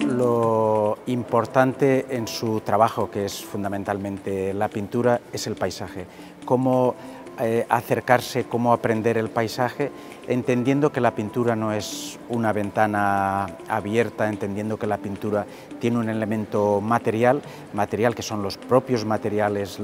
Lo importante en su trabajo, que es fundamentalmente la pintura, es el paisaje. Cómo eh, acercarse, cómo aprender el paisaje, entendiendo que la pintura no es una ventana abierta, entendiendo que la pintura tiene un elemento material, material que son los propios materiales,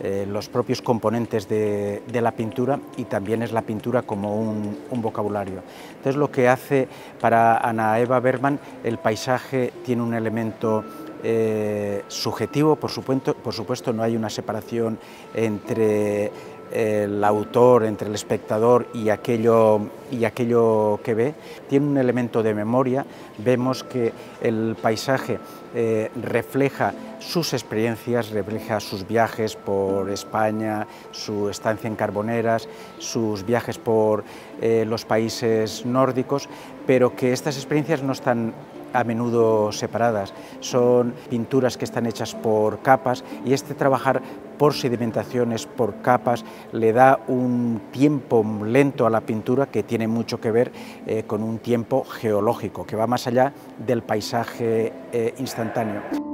eh, los propios componentes de, la pintura y también es la pintura como un, vocabulario. Entonces lo que hace para Ana Eva Bergman, el paisaje tiene un elemento eh, subjetivo, por supuesto, por supuesto no hay una separación entre el autor, entre el espectador y aquello, y aquello que ve, tiene un elemento de memoria, vemos que el paisaje eh, refleja sus experiencias, refleja sus viajes por España, su estancia en Carboneras, sus viajes por eh, los países nórdicos, pero que estas experiencias no están a menudo separadas. Son pinturas que están hechas por capas y este trabajar por sedimentaciones, por capas, le da un tiempo lento a la pintura que tiene mucho que ver eh, con un tiempo geológico, que va más allá del paisaje eh, instantáneo.